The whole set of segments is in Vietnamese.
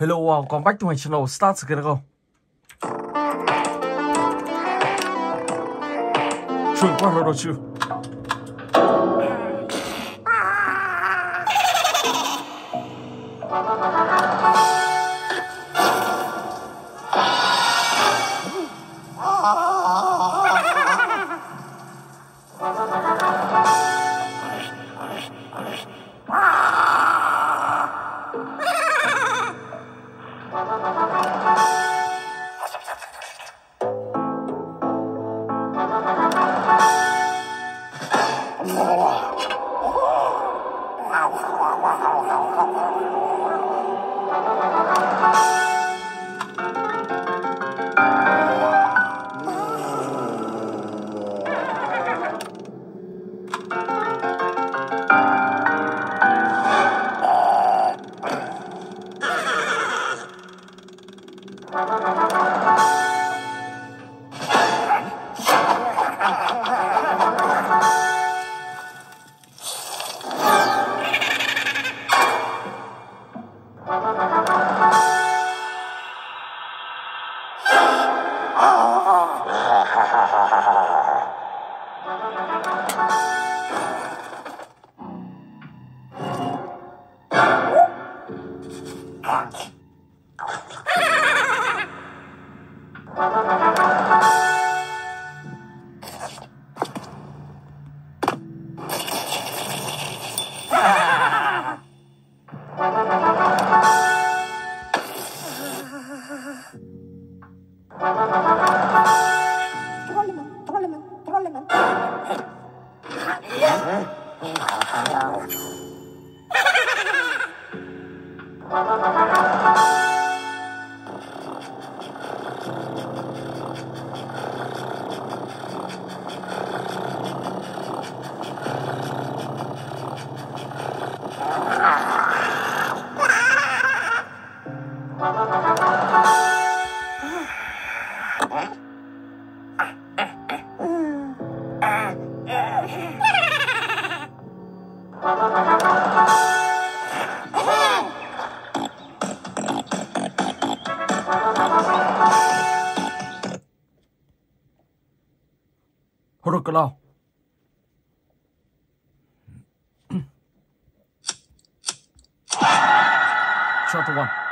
Hello, uh, welcome back to my channel. Start together go. Chuyện qua rồi chưa? Horokalo. Shot one.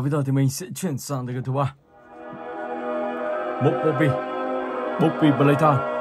Bây giờ thì mình sẽ chuyển sang tới cái thứ ba. Một Bobby. Bobby Blayton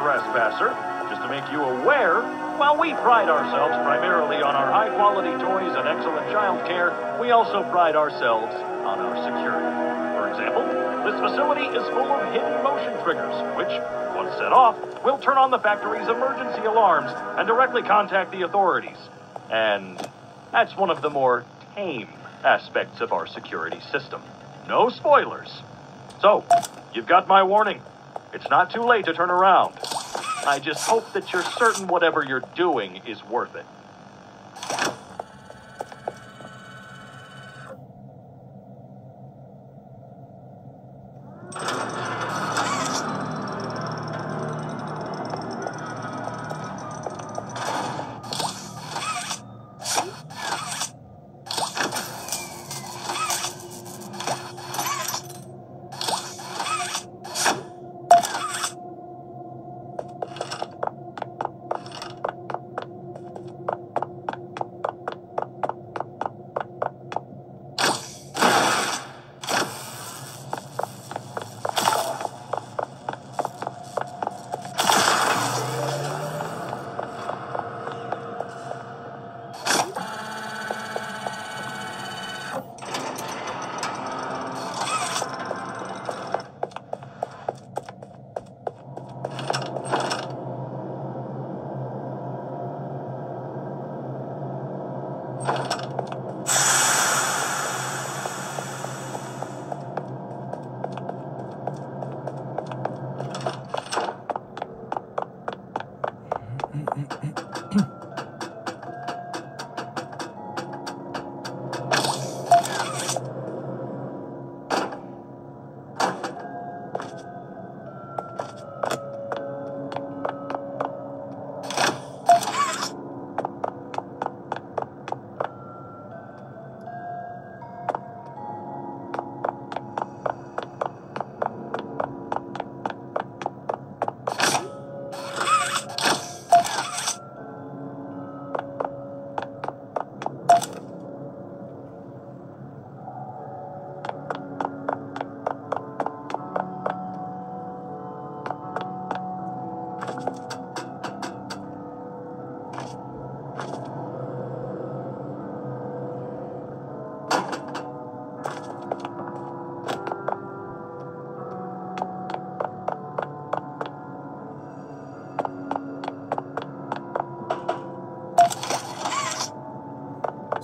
trespasser, just to make you aware, while we pride ourselves primarily on our high quality toys and excellent child care, we also pride ourselves on our security. For example, this facility is full of hidden motion triggers, which, once set off, will turn on the factory's emergency alarms and directly contact the authorities. And that's one of the more tame aspects of our security system. No spoilers. So, you've got my warning. It's not too late to turn around. I just hope that you're certain whatever you're doing is worth it.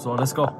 So let's go.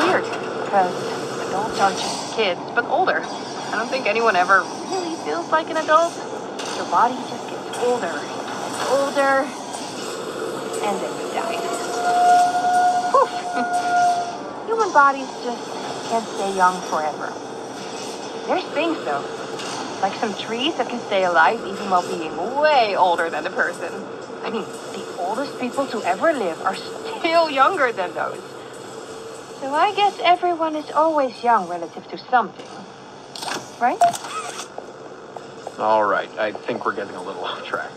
Weird, because adults aren't just kids, but older. I don't think anyone ever really feels like an adult. Your body just gets older and older, and then you die. Poof! Human bodies just can't stay young forever. There's things, though, like some trees that can stay alive even while being way older than the person. I mean, the oldest people to ever live are still younger than those. So I guess everyone is always young relative to something. Right? All right, I think we're getting a little off track.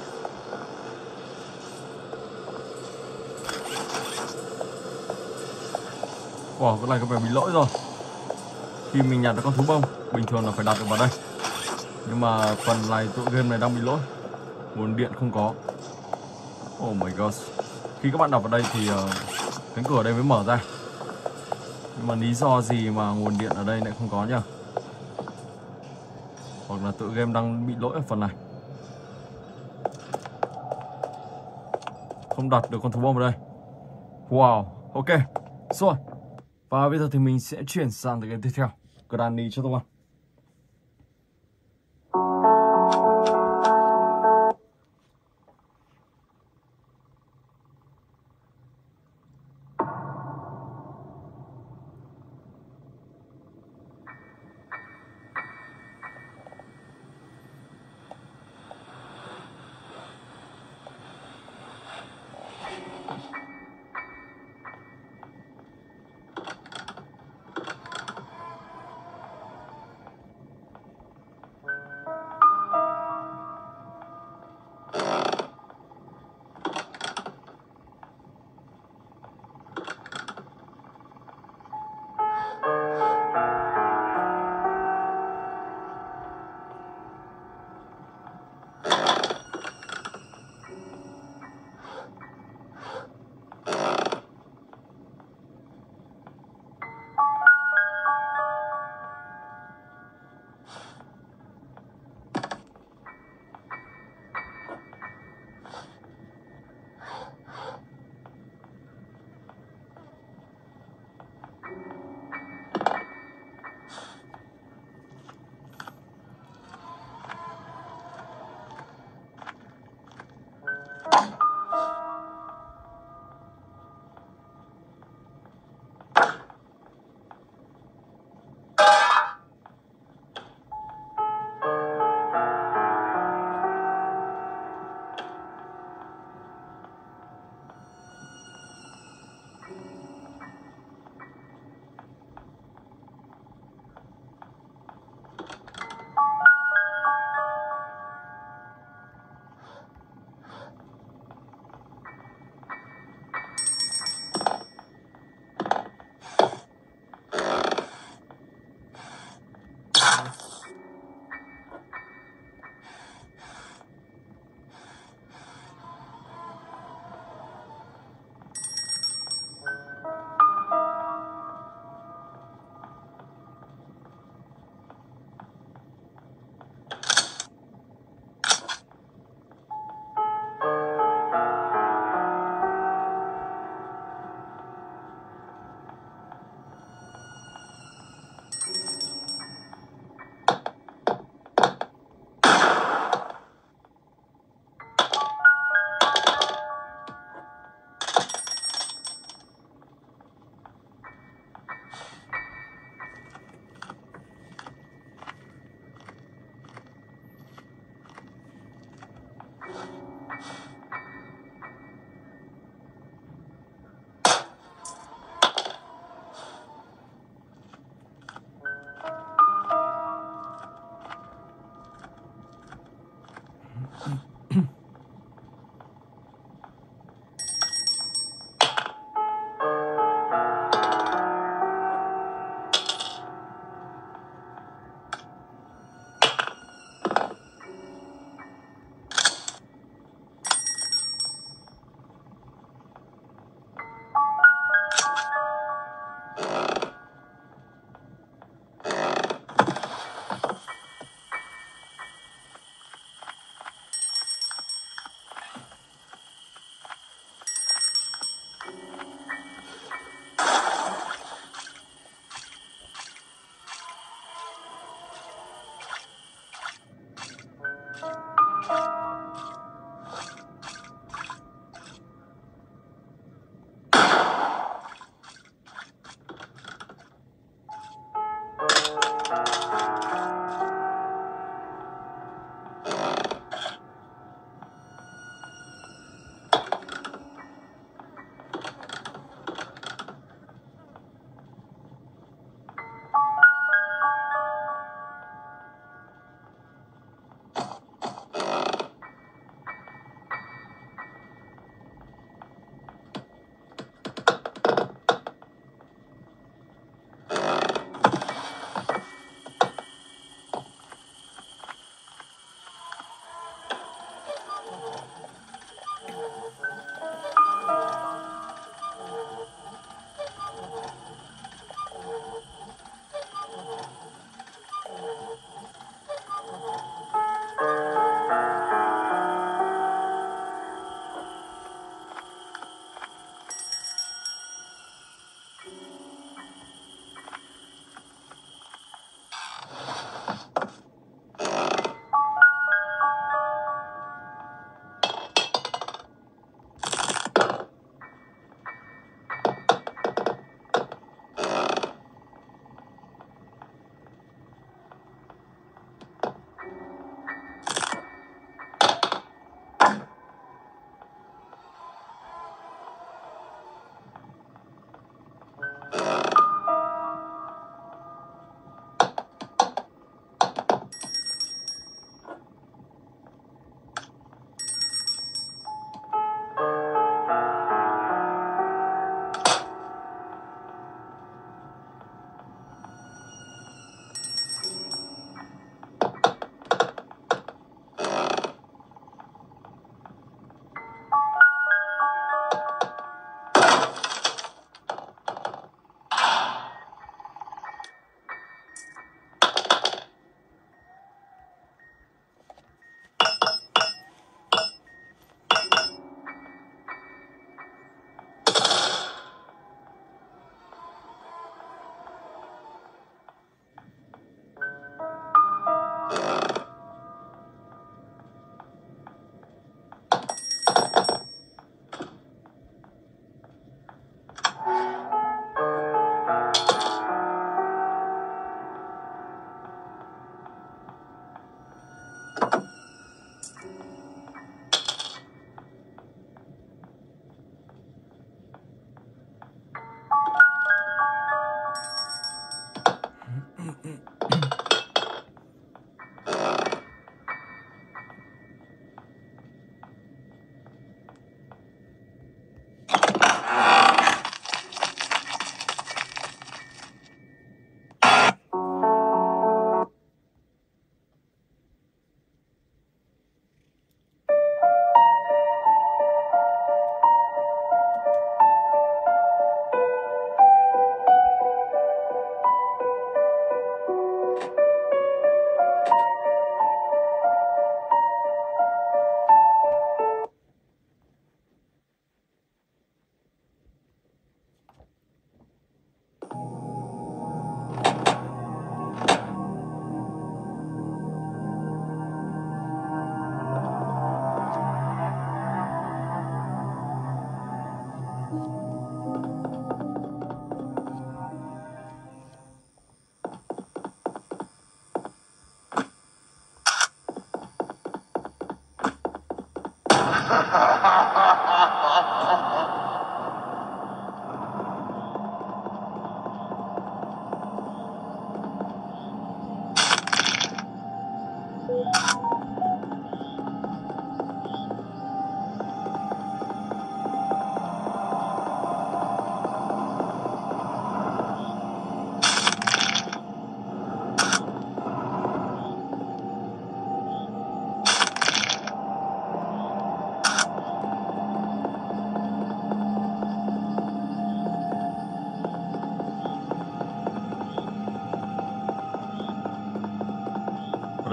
Wow, cái này có vẻ bị lỗi rồi Khi mình nhặt được con thú bông Bình thường là phải đặt được vào đây Nhưng mà phần này tựa game này đang bị lỗi Nguồn điện không có Oh my god Khi các bạn đặt vào đây thì uh, cánh cửa đây mới mở ra nhưng mà lý do gì mà nguồn điện ở đây lại không có nhỉ? Hoặc là tự game đang bị lỗi ở phần này. Không đặt được con thú bông vào đây. Wow, ok. Rồi. Và bây giờ thì mình sẽ chuyển sang cái game tiếp theo. Granny cho các bạn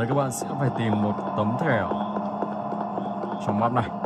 đây các bạn sẽ phải tìm một tấm thẻ trong map này.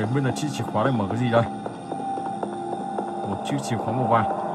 Ở đây là chiếc chìa khóa đây mở cái gì đây? Một chiếc chìa khóa màu vàng.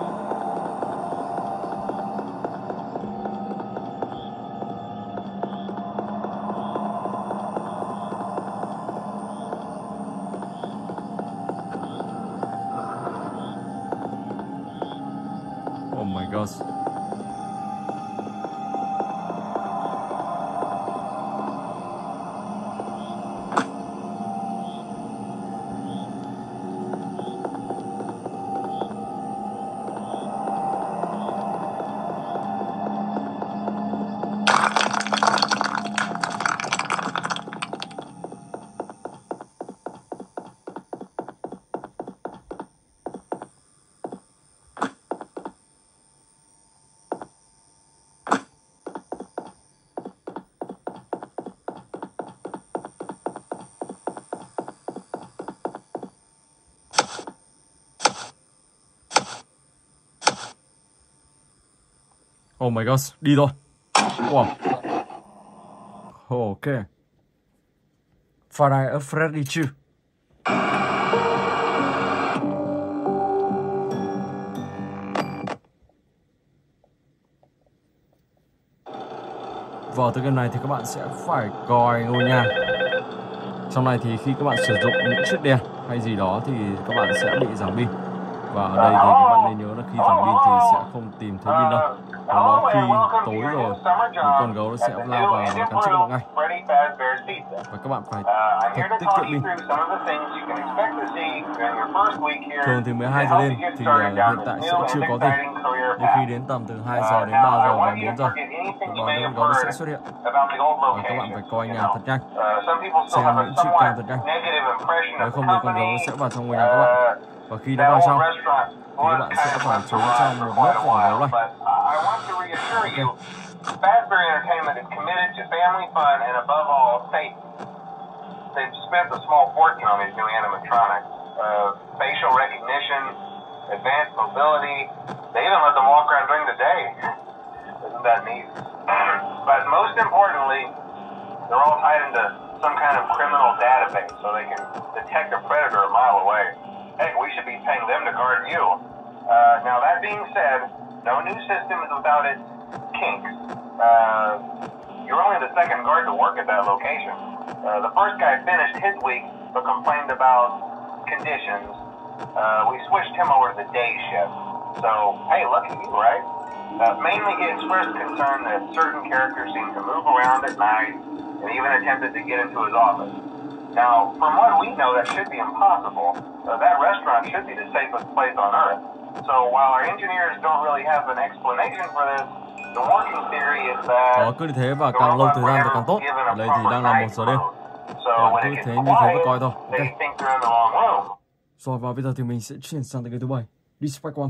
Oh my god, đi thôi. Wow. Ok. Friday ở Freddy chứ. Vâng, Vào tới game này thì các bạn sẽ phải coi ngôi nhà. Trong này thì khi các bạn sử dụng những chiếc đèn hay gì đó thì các bạn sẽ bị giảm pin. Và ở đây thì các bạn nên nhớ là khi giảm pin thì sẽ không tìm thấy pin đâu. Và nó khi tối rồi những con gấu nó sẽ lao vào và cắn chết các bạn ngay. Và các bạn phải thật tiết kiệm pin. Thường thì 12 giờ đêm thì uh, hiện tại sẽ chưa có gì. Nhưng khi đến tầm từ 2 giờ đến 3 giờ và 4 giờ Đó, may đây have nó sẽ xuất hiện. Và các bạn phải coi nhà thật nhanh. Uh, Xem những somewhat cam thật nhanh. Nếu không thì con gấu company. sẽ vào trong ngôi nhà các bạn. Uh, Và khi nó vào trong restaurant các bạn sẽ phải trốn trong một a vỏ gấu này. I want to reassure you, Fazbear Entertainment is committed to family fun and above all, safety. They've spent a small fortune on these new animatronics. Uh, facial recognition, advanced mobility. They even let them walk around during the day. Isn't that neat? but most importantly, they're all tied into some kind of criminal database so they can detect a predator a mile away. Hey, we should be paying them to guard you. Uh, now, that being said, no new system is without its kinks. Uh, you're only the second guard to work at that location. Uh, the first guy finished his week but complained about conditions. Uh, we switched him over to the day shift. So, hey, at you, right? Uh, mainly he expressed concern that certain characters seem to move around at night and even attempted to get into his office. Now, from what we know, that should be impossible. Uh, that restaurant should be the safest place on Earth. So while our engineers don't really have an explanation for this, the working theory is that Đó, cứ như thế và càng lâu thời gian thì càng tốt. Ở đây thì đang là một giờ đêm. So when cứ thế như thế và coi thôi. they Ok. think they're in the wrong room. Rồi và bây giờ thì mình sẽ chuyển sang tới cái thứ bảy. Dispatch One.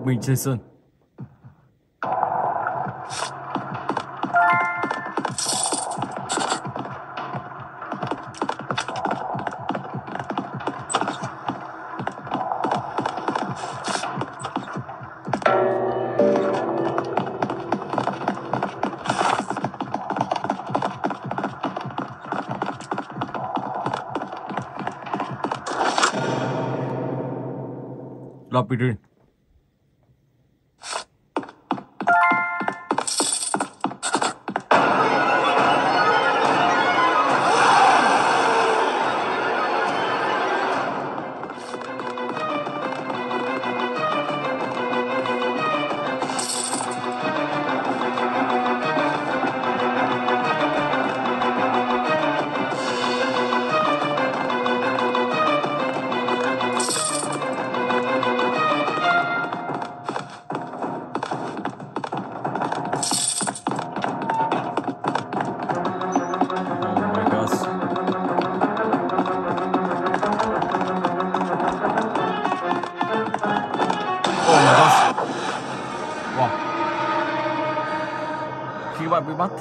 Admin Jason. Labyrinth.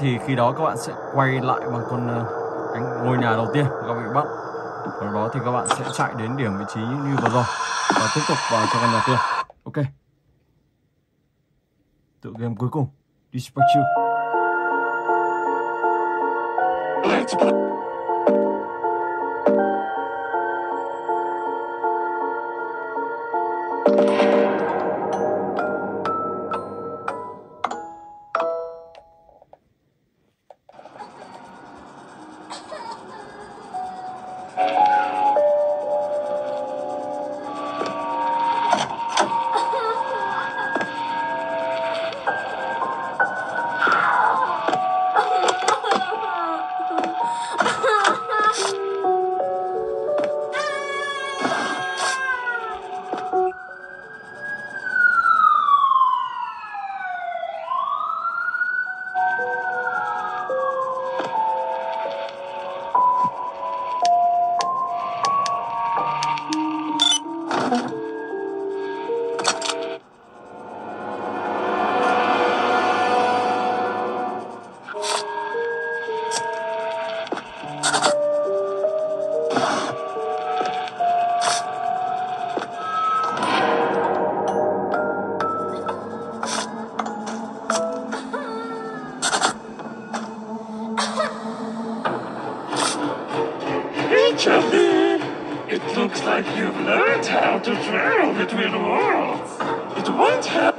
Thì khi đó các bạn sẽ quay lại bằng con ờ, cánh ngôi nhà đầu tiên các bạn bị bắt. Sau đó thì các bạn sẽ chạy đến điểm vị trí như vừa rồi và tiếp tục vào cho căn nhà kia. Ok. Tựa game cuối cùng. Dispatch you. Chubby, it looks like you've learned how to travel between worlds. It won't help.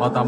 Wa tak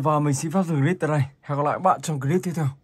và mình xin phép dừng clip tại đây. Hẹn gặp lại các bạn trong clip tiếp theo.